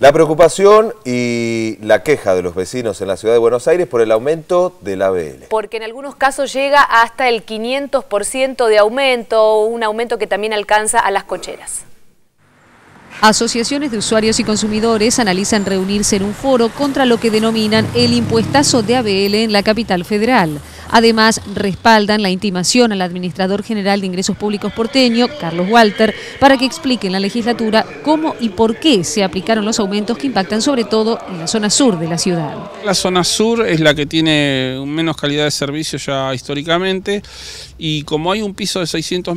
La preocupación y la queja de los vecinos en la ciudad de Buenos Aires por el aumento del ABL. Porque en algunos casos llega hasta el 500% de aumento, un aumento que también alcanza a las cocheras. Asociaciones de usuarios y consumidores analizan reunirse en un foro contra lo que denominan el impuestazo de ABL en la capital federal. Además, respaldan la intimación al administrador general de ingresos públicos porteño, Carlos Walter, para que explique en la legislatura cómo y por qué se aplicaron los aumentos que impactan sobre todo en la zona sur de la ciudad. La zona sur es la que tiene menos calidad de servicio ya históricamente y como hay un piso de 600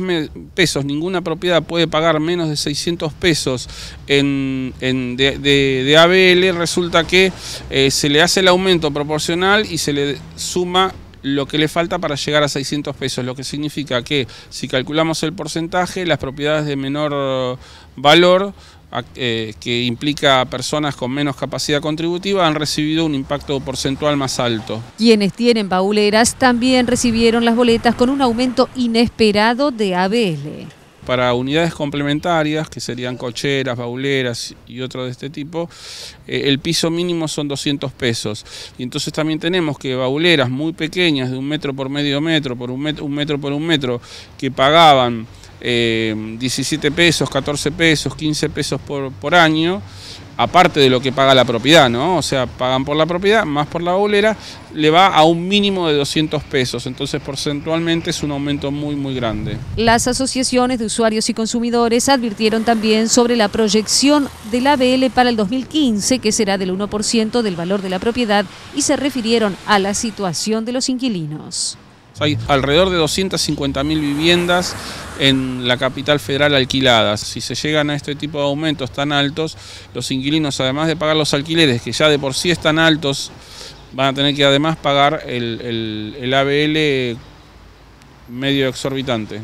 pesos, ninguna propiedad puede pagar menos de 600 pesos en, de, ABL, resulta que eh, se le hace el aumento proporcional y se le suma lo que le falta para llegar a 600 pesos, lo que significa que si calculamos el porcentaje, las propiedades de menor valor, eh, que implica personas con menos capacidad contributiva, han recibido un impacto porcentual más alto. Quienes tienen bauleras también recibieron las boletas con un aumento inesperado de ABL para unidades complementarias, que serían cocheras, bauleras y otros de este tipo, eh, el piso mínimo son 200 pesos. Y entonces también tenemos que bauleras muy pequeñas, de un metro por medio metro, por un metro, un metro por un metro, que pagaban 17 eh, pesos, 14 pesos, 15 pesos por año, aparte de lo que paga la propiedad, ¿no? O sea, pagan por la propiedad, más por la bolera, le va a un mínimo de 200 pesos, entonces porcentualmente es un aumento muy, muy grande. Las asociaciones de usuarios y consumidores advirtieron también sobre la proyección del ABL para el 2015, que será del 1% del valor de la propiedad, y se refirieron a la situación de los inquilinos. Hay alrededor de 250.000 viviendas en la capital federal alquiladas. Si se llegan a este tipo de aumentos tan altos, los inquilinos, además de pagar los alquileres, que ya de por sí están altos, van a tener que además pagar el, el ABL medio exorbitante.